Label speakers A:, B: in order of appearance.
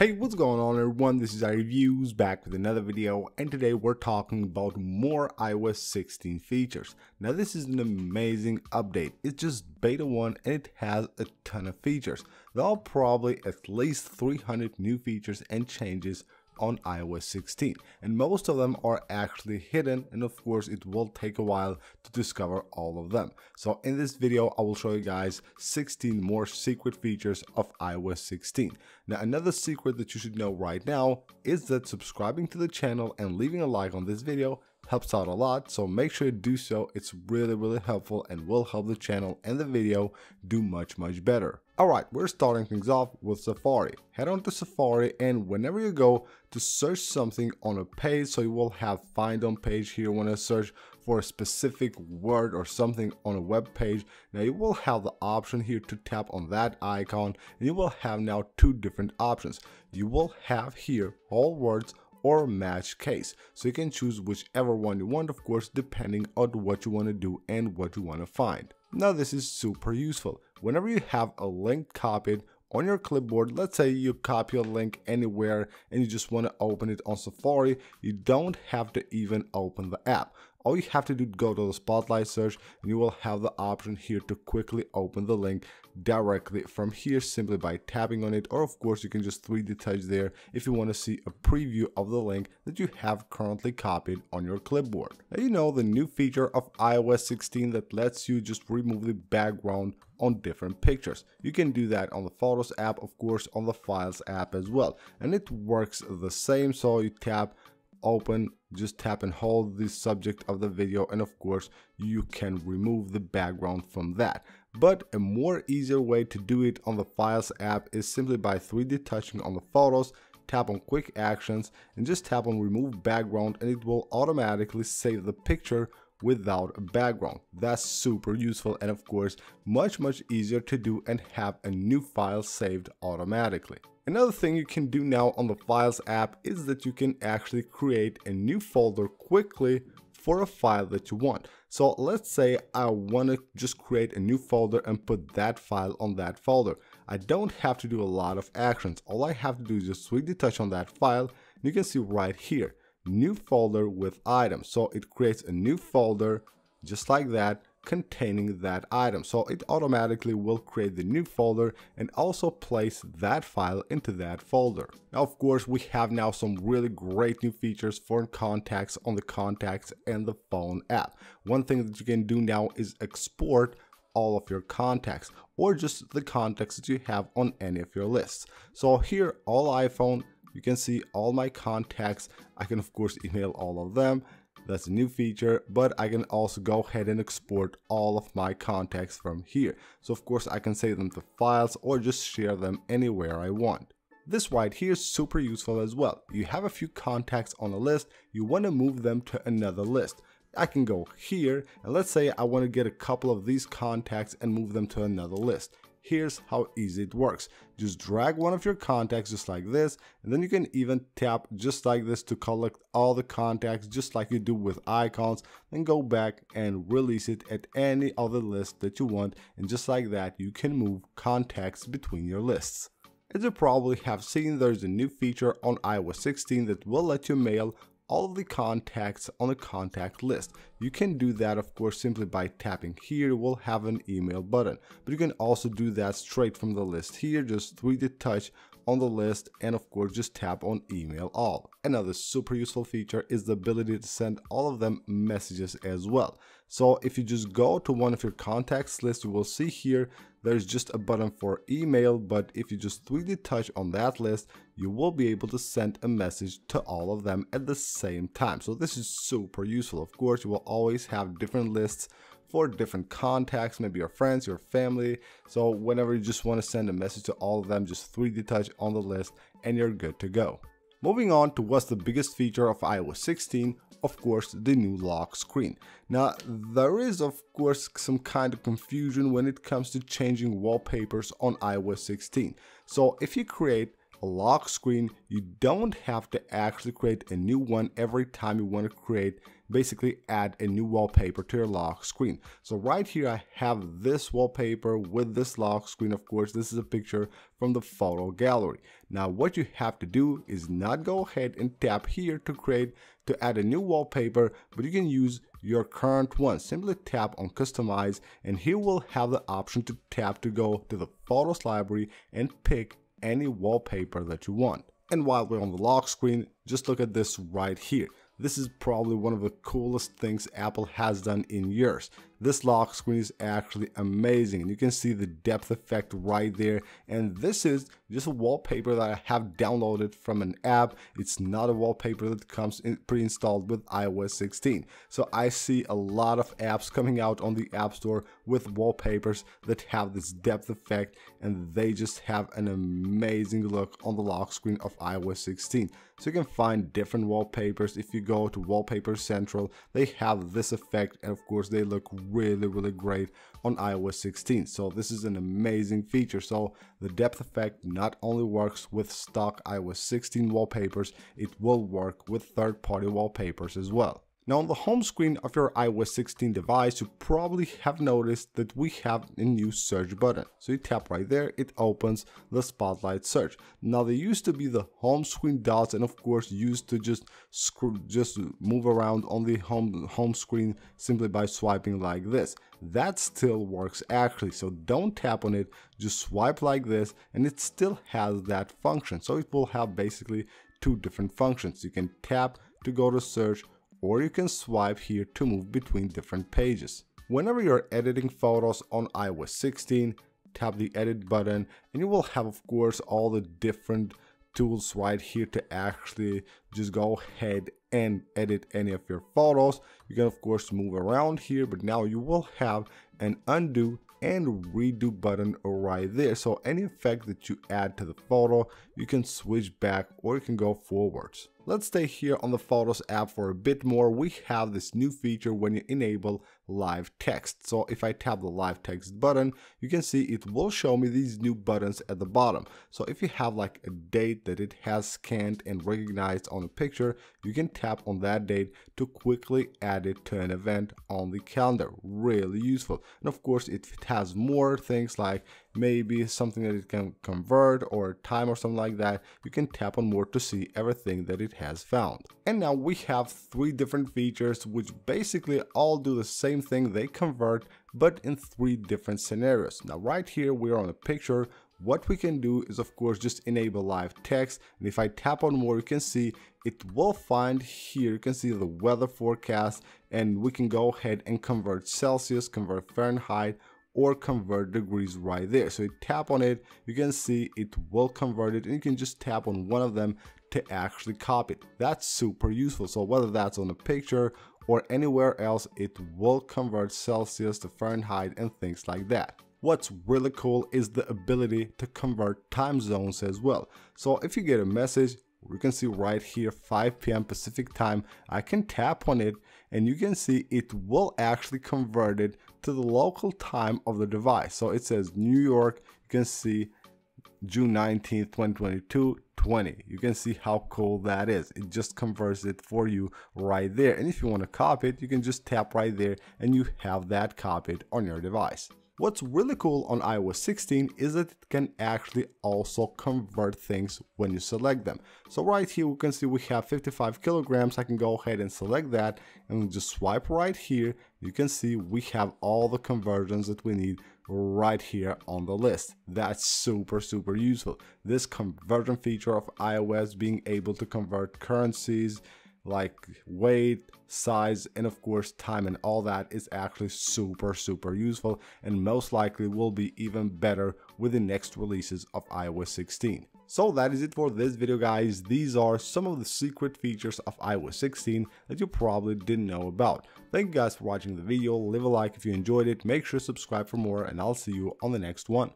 A: Hey, what's going on everyone? This is iReviews back with another video and today we're talking about more iOS 16 features. Now this is an amazing update. It's just beta 1 and it has a ton of features. There are probably at least 300 new features and changes on iOS 16 and most of them are actually hidden and of course it will take a while to discover all of them. So in this video I will show you guys 16 more secret features of iOS 16. Now another secret that you should know right now is that subscribing to the channel and leaving a like on this video helps out a lot so make sure to do so. It's really really helpful and will help the channel and the video do much much better. Alright we're starting things off with safari. Head on to safari and whenever you go to search something on a page so you will have find on page here when I search for a specific word or something on a web page now you will have the option here to tap on that icon and you will have now two different options. You will have here all words or match case. So you can choose whichever one you want, of course, depending on what you want to do and what you want to find. Now this is super useful. Whenever you have a link copied on your clipboard, let's say you copy a link anywhere and you just want to open it on Safari, you don't have to even open the app all you have to do is go to the spotlight search and you will have the option here to quickly open the link directly from here simply by tapping on it or of course you can just 3d touch there if you want to see a preview of the link that you have currently copied on your clipboard. Now you know the new feature of iOS 16 that lets you just remove the background on different pictures. You can do that on the Photos app, of course on the Files app as well. And it works the same, so you tap open just tap and hold the subject of the video and of course you can remove the background from that but a more easier way to do it on the files app is simply by 3d touching on the photos tap on quick actions and just tap on remove background and it will automatically save the picture without a background. That's super useful and of course much much easier to do and have a new file saved automatically. Another thing you can do now on the Files app is that you can actually create a new folder quickly for a file that you want. So let's say I want to just create a new folder and put that file on that folder. I don't have to do a lot of actions. All I have to do is just 3D touch on that file. you can see right here, new folder with items. So it creates a new folder just like that containing that item. So it automatically will create the new folder and also place that file into that folder. Now, of course, we have now some really great new features for contacts on the contacts and the phone app. One thing that you can do now is export all of your contacts or just the contacts that you have on any of your lists. So here, all iPhone, you can see all my contacts. I can of course email all of them that's a new feature, but I can also go ahead and export all of my contacts from here. So of course I can save them to files or just share them anywhere I want. This right here is super useful as well. You have a few contacts on a list, you want to move them to another list. I can go here and let's say I want to get a couple of these contacts and move them to another list. Here's how easy it works. Just drag one of your contacts just like this, and then you can even tap just like this to collect all the contacts just like you do with icons, then go back and release it at any other list that you want, and just like that you can move contacts between your lists. As you probably have seen, there's a new feature on iOS 16 that will let you mail all of the contacts on the contact list. You can do that of course simply by tapping here we'll have an email button but you can also do that straight from the list here just 3D touch on the list and of course just tap on email all. Another super useful feature is the ability to send all of them messages as well. So if you just go to one of your contacts list you will see here there's just a button for email but if you just 3D touch on that list you will be able to send a message to all of them at the same time. So this is super useful. Of course you will always have different lists for different contacts, maybe your friends, your family. So whenever you just want to send a message to all of them, just 3D touch on the list and you're good to go. Moving on to what's the biggest feature of iOS 16, of course, the new lock screen. Now, there is of course some kind of confusion when it comes to changing wallpapers on iOS 16. So if you create a lock screen, you don't have to actually create a new one every time you want to create basically add a new wallpaper to your lock screen. So right here I have this wallpaper with this lock screen. Of course, this is a picture from the photo gallery. Now what you have to do is not go ahead and tap here to create to add a new wallpaper, but you can use your current one. Simply tap on customize and here we'll have the option to tap to go to the photos library and pick any wallpaper that you want. And while we're on the lock screen, just look at this right here. This is probably one of the coolest things Apple has done in years. This lock screen is actually amazing and you can see the depth effect right there and this is just a wallpaper that I have downloaded from an app. It's not a wallpaper that comes pre-installed with iOS 16. So I see a lot of apps coming out on the App Store with wallpapers that have this depth effect and they just have an amazing look on the lock screen of iOS 16. So you can find different wallpapers. If you go to Wallpaper Central, they have this effect and of course they look really, really great on iOS 16. So this is an amazing feature. So the depth effect not only works with stock iOS 16 wallpapers, it will work with third-party wallpapers as well. Now on the home screen of your iOS 16 device, you probably have noticed that we have a new search button. So you tap right there, it opens the Spotlight search. Now there used to be the home screen dots and of course used to just just move around on the home, home screen simply by swiping like this. That still works actually, so don't tap on it, just swipe like this and it still has that function. So it will have basically two different functions. You can tap to go to search or you can swipe here to move between different pages. Whenever you're editing photos on iOS 16, tap the edit button and you will have of course all the different tools right here to actually just go ahead and edit any of your photos. You can of course move around here, but now you will have an undo and redo button right there. So any effect that you add to the photo, you can switch back or you can go forwards. Let's stay here on the Photos app for a bit more. We have this new feature when you enable live text. So if I tap the live text button, you can see it will show me these new buttons at the bottom. So if you have like a date that it has scanned and recognized on a picture, you can tap on that date to quickly add it to an event on the calendar. Really useful. And of course, it has more things like maybe something that it can convert or time or something like that, you can tap on more to see everything that it has found. And now we have three different features which basically all do the same thing, they convert but in three different scenarios. Now right here we're on a picture. What we can do is of course just enable live text. And if I tap on more you can see it will find here. You can see the weather forecast. And we can go ahead and convert Celsius convert Fahrenheit or convert degrees right there. So you tap on it, you can see it will convert it and you can just tap on one of them to actually copy it. That's super useful. So whether that's on a picture or anywhere else, it will convert Celsius to Fahrenheit and things like that. What's really cool is the ability to convert time zones as well. So if you get a message, you can see right here 5 p.m. Pacific time. I can tap on it and you can see it will actually convert it to the local time of the device. So it says New York you can see June 19th 2022 20 you can see how cool that is. It just converts it for you right there. And if you want to copy it you can just tap right there and you have that copied on your device What's really cool on iOS 16 is that it can actually also convert things when you select them. So right here we can see we have 55 kilograms. I can go ahead and select that and just swipe right here. You can see we have all the conversions that we need right here on the list. That's super, super useful. This conversion feature of iOS being able to convert currencies, like weight, size, and of course time and all that is actually super, super useful and most likely will be even better with the next releases of iOS 16. So that is it for this video guys, these are some of the secret features of iOS 16 that you probably didn't know about. Thank you guys for watching the video, leave a like if you enjoyed it, make sure to subscribe for more and I'll see you on the next one.